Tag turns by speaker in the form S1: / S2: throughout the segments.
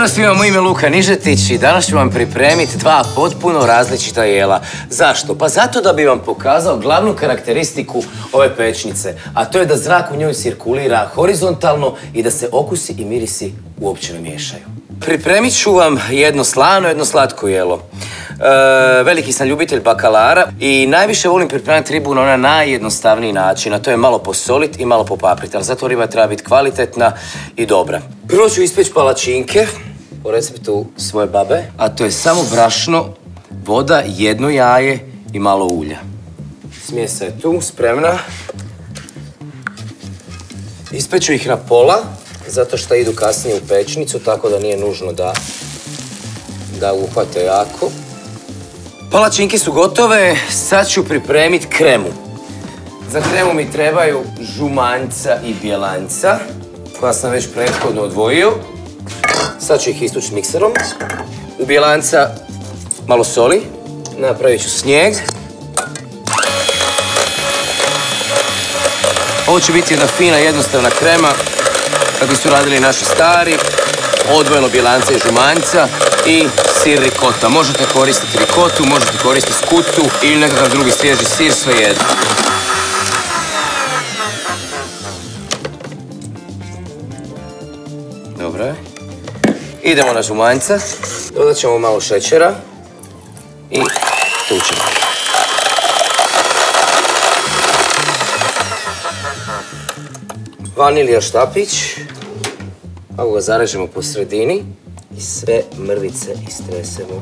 S1: Pozdrav svima, moje ime Luka Nižetić i danas ću vam pripremiti dva potpuno različita jela. Zašto? Pa zato da bi vam pokazao glavnu karakteristiku ove pečnice, a to je da zrak u njoj cirkulira horizontalno i da se okusi i mirisi uopće ne miješaju. Pripremit ću vam jedno slano, jedno slatko jelo. E, veliki sam ljubitelj bakalara i najviše volim pripremati ribu na onaj najjednostavniji način, a to je malo posolit i malo popapriti, ali zato riba treba biti kvalitetna i dobra. Prvo ću ispeći palačinke po receptu svoje babe, a to je samo brašno, voda, jedno jaje i malo ulja. Smjesa je tu, spremna. Ispeću ih na pola, zato što idu kasnije u pečnicu, tako da nije nužno da, da uhvate jako. Palačinke su gotove, sad ću pripremiti kremu. Za kremu mi trebaju žumanjca i bjelanjca, koja sam već prethodno odvojio. Sad ću ih istući mikserom. U bjelanca malo soli, napravit ću snijeg. Ovo će biti jedna fina, jednostavna krema, kako su radili naši stari. Odvojeno bjelanca i žumanjca i sir rikota. Možete koristiti rikotu, možete koristiti skutu ili nekakav drugi svježi sir, sve jedno. Dobro je. Idemo na žumanjca. Dodat ćemo malo šećera i tučemo. Vanilija štapić. Ovo ga zarežemo po sredini i sve mrvice istresemo.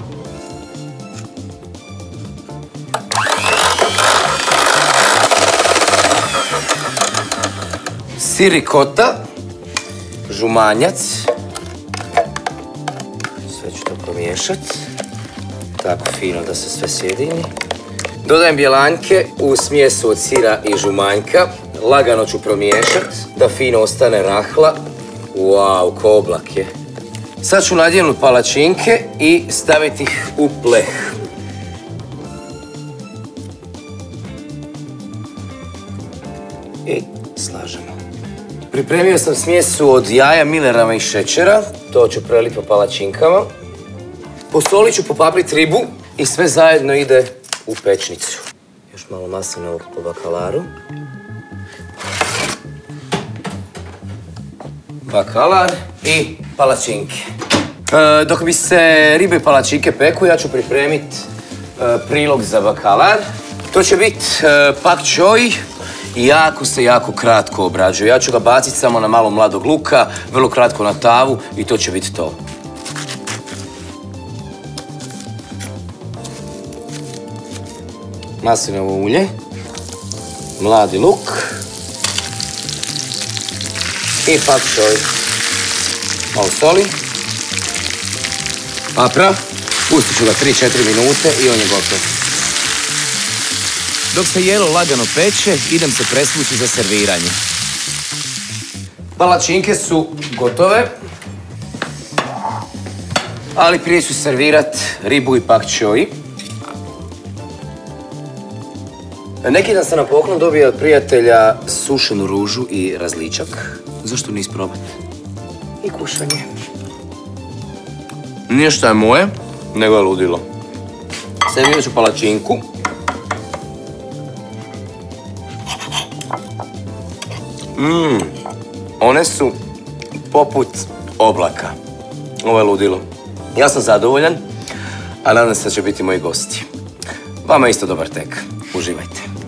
S1: Sir rikota, žumanjac. To pomiješat. Tako fino da se sve sjedini. Dodajem bjelanjke u smjesu od sira i žumanjka. Lagano ću promiješat da fino ostane rahla. Wow, ko oblak je. Sad ću nadjenut palačinke i staviti ih u pleh. I slažemo. Pripremio sam smjesu od jaja, milerama i šećera. To ću preliti po palačinkama. Posolit ću popaprit ribu i sve zajedno ide u pečnicu. Još malo maslinovog po bakalaru. Bakalar i palačinke. E, dok bi se ribe i palačinke peku, ja ću pripremiti e, prilog za bakalar. To će biti e, pak čoj, jako se jako kratko obrađuje. Ja ću ga baciti samo na malo mladog luka, vrlo kratko na tavu i to će biti to. Maslinovo ulje, mladi luk i pak čoj. Malo soli, papra, pustit ću ga 3-4 minute i on je gotov. Dok se jelo lagano peče, idem se presvući za serviranje. Palačinke su gotove, ali prije ću servirat ribu i pak čoj. Neki dan sam na poklon dobio od prijatelja sušenu ružu i različak. Zašto ne isprobati? I kušanje. Nije šta je moje, nego je ludilo. Servirat ću palačinku. Mmm, one su poput oblaka. Ovo je ludilo. Ja sam zadovoljan, a nadam se da će biti moji gosti. Vama isto dobar tek. Uživajte.